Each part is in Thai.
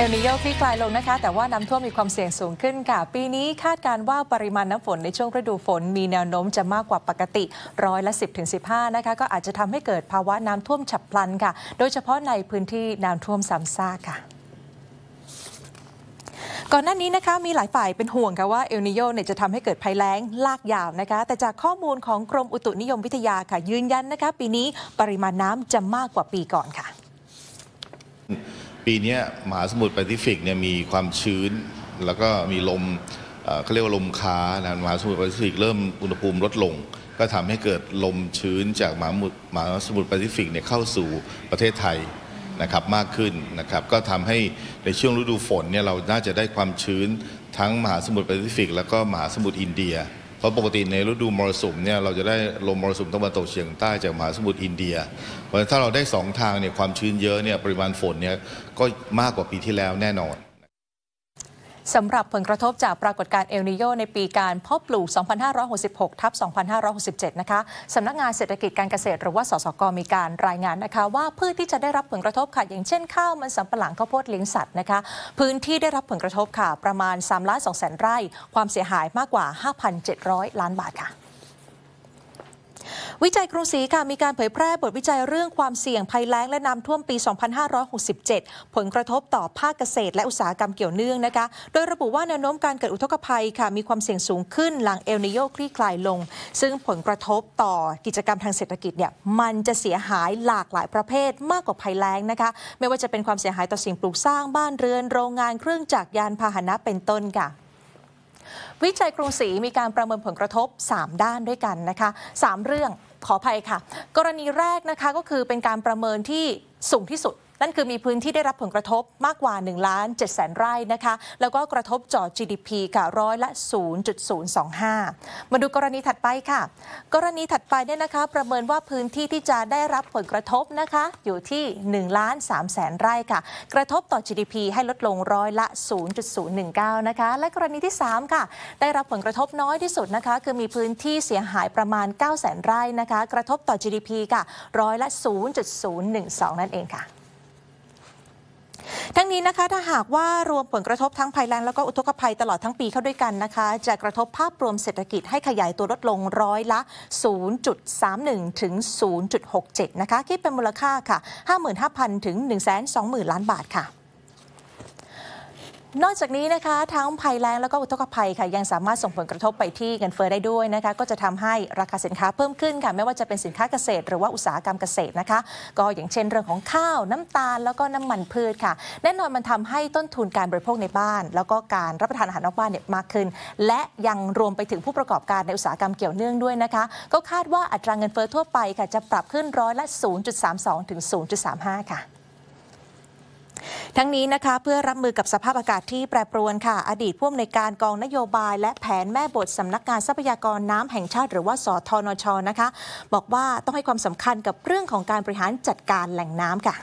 เอลนิโยคลี่คลายลงนะคะ แต่ว่าน้ำท่วมมีความเสี่ยงสูงขึ้นค่ะ ปีนี้คาดการว่าปริมาณน้ำฝนในช่วงฤดูฝน มีแนวโน้มจะมากกว่าปกติร้อยละ 10ถึง15 นะคะ ก็อาจจะทำให้เกิดภาวะน้ำท่วมฉับพลันค่ะ โดยเฉพาะในพื้นที่น้ำท่วมซ้ำซากค่ะก่อนหน้านี้นะคะมีหลายฝ่ายเป็นห่วงค่ะว่าเอลนิโยเนี่ยจะทำให้เกิดภัยแล้งลากยาวนะคะ แต่จากข้อมูลของกรมอุตุนิยมวิทยาค่ะยืนยันนะคะ ปีนี้ปริมาณน้ำจะมากกว่าปีก่อนค่ะ ปีนี้มหาสมุทรแปซิฟิกเนี่ยมีความชื้น แล้วก็มีลมเขาเรียกว่าลมค้านะมหาสมุทรแปซิฟิกเริ่มอุณหภูมิลดลง ก็ทำให้เกิดลมชื้นจากมหาสมุทรมหาสมุทรแปซิฟิกเนี่ยเข้าสู่ประเทศไทยนะครับมากขึ้นนะครับก็ทำให้ในช่วงฤดูฝนเนี่ยเราน่าจะได้ความชื้นทั้งมหาสมุทรแปซิฟิก แล้วก็มหาสมุทรอินเดีย เพราะปกติในฤดูมรสุมเนี่ยเราจะได้ลมมรสุมตะวันตกเฉียงใต้จากมหาสมุทรอินเดีย เพราะถ้าเราได้สองทางเนี่ยความชื้นเยอะเนี่ยปริมาณฝนเนี่ยก็มากกว่าปีที่แล้วแน่นอน สำหรับผลกระทบจากปรากฏการณ์เอลนิโยในปีการเพาะปลูก 2566 ทับ 2567 นะคะสำนักงานเศรษฐกิจการเกษตรหรือว่า สสก มีการรายงานนะคะว่าพืชที่จะได้รับผลกระทบค่ะ อย่างเช่นข้าวมันสำปะหลังข้าวโพดเลี้ยงสัตว์นะคะ พื้นที่ได้รับผลกระทบค่ะ ประมาณ3ล้าน2แสนไร่ ความเสียหายมากกว่า 5,700 ล้านบาทค่ะ วิจัยกรุงศรีค่ะมีการเผยแพร่บทวิจัยเรื่องความเสี่ยงภัยแล้งและน้ำท่วมปี 2567 ผลกระทบต่อภาคเกษตร และอุตสาหกรรมเกี่ยวเนื่องนะคะ โดยระบุว่าแนวโน้มการเกิดอุทกภัยค่ะมีความเสี่ยงสูงขึ้นหลังเอลนิโยคลี่คลายลง ซึ่งผลกระทบต่อกิจกรรมทางเศรษฐกิจเนี่ยมันจะเสียหายหลากหลายประเภทมากกว่าภัยแล้งนะคะ ไม่ว่าจะเป็นความเสียหายต่อสิ่งปลูกสร้างบ้านเรือนโรงงานเครื่องจักรยานพาหนะเป็นต้นค่ะวิจัยกรุงศรีมีการประเมินผลกระทบ 3 ด้านด้วยกันนะคะ 3 เรื่อง ขออภัยค่ะ กรณีแรกนะคะก็คือเป็นการประเมินที่สูงที่สุด นั่นคือมีพื้นที่ได้รับผลกระทบมากกว่า1ล้าน7แสนไร่นะคะ แล้วก็กระทบจ่อ GDP ค่ะร้อยละ 0.025 มาดูกรณีถัดไปค่ะ กรณีถัดไปเนี่ยนะคะ ประเมินว่าพื้นที่ที่จะได้รับผลกระทบนะคะ อยู่ที่1ล้าน3แสนไร่ค่ะ กระทบต่อ GDP ให้ลดลงร้อยละ 0.019 นะคะ และกรณีที่ 3 ค่ะ ได้รับผลกระทบน้อยที่สุดนะคะ คือมีพื้นที่เสียหายประมาณ9แสนไร่นะคะ กระทบต่อ GDP ค่ะร้อยละ 0.012นั่นเองค่ะทั้งนี้นะคะถ้าหากว่ารวมผลกระทบทั้งภัยแล้งแล้วก็อุทกภัยตลอดทั้งปีเข้าด้วยกันนะคะ จะกระทบภาพรวมเศรษฐกิจให้ขยายตัวลดลงร้อยละ 0.31 ถึง 0.67 นะคะคิดเป็นมูลค่าค่ะ 55,000 ถึง 120,000 ล้านบาทค่ะ นอกจากนี้นะคะทั้งภัยแล้งแล้วก็อุทกภัยค่ะยังสามารถส่งผลกระทบไปที่เงินเฟ้อได้ด้วยนะคะ ก็จะทำให้ราคาสินค้าเพิ่มขึ้นค่ะไม่ว่าจะเป็นสินค้าเกษตร หรือว่าอุตสาหกรรมเกษตรนะคะ ก็อย่างเช่นเรื่องของข้าว น้ำตาลแล้วก็น้ำมันพืชค่ะ แน่นอนมันทำให้ต้นทุนการบริโภคในบ้าน แล้วก็การรับประทานอาหารนอกบ้านเนี่ยมากขึ้น และยังรวมไปถึงผู้ประกอบการในอุตสาหกรรมเกี่ยวเนื่องด้วยนะคะ ก็คาดว่าอัตราเงินเฟ้อทั่วไปค่ะจะปรับขึ้นร้อยละ 0.32 ถึง 0.35 ค่ะ ทั้งนี้นะคะเพื่อรับมือกับสภาพอากาศที่แปรปรวนค่ะ อดีตผู้อำนวยการกองนโยบาย และแผนแม่บทสำนักงานทรัพยากรน้ำแห่งชาติ หรือว่าสทนชนะคะ บอกว่าต้องให้ความสำคัญกับเรื่องของการบริหารจัดการแหล่งน้ำค่ะ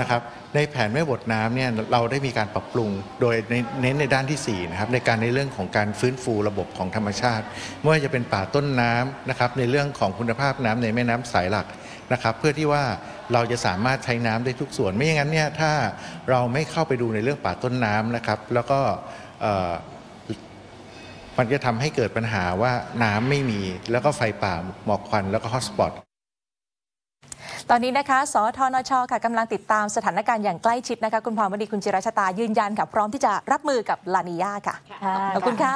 นะครับในแผนแม่บทน้ำเนี่ยเราได้มีการปรับปรุงโดยเน้นในด้านที่4นะครับในการในเรื่องของการฟื้นฟูระบบของธรรมชาติไม่ว่าจะเป็นป่าต้นน้ำนะครับในเรื่องของคุณภาพน้ำในแม่น้ำสายหลักนะครับเพื่อที่ว่าเราจะสามารถใช้น้ำได้ทุกส่วน ไม่อย่างนั้นเนี่ยถ้าเราไม่เข้าไปดูในเรื่องป่าต้นน้ำนะครับแล้วก็มันจะทำให้เกิดปัญหาว่าน้ำไม่มีแล้วก็ไฟป่าหมอกควันแล้วก็ฮอตสปอต ตอนนี้นะคะสทนชค่ะกำลังติดตามสถานการณ์อย่างใกล้ชิดนะคะ คุณพรวดีคุณจิรชตายืนยันค่ะพร้อมที่จะรับมือกับลานียาค่ะขอบคุณค่ะ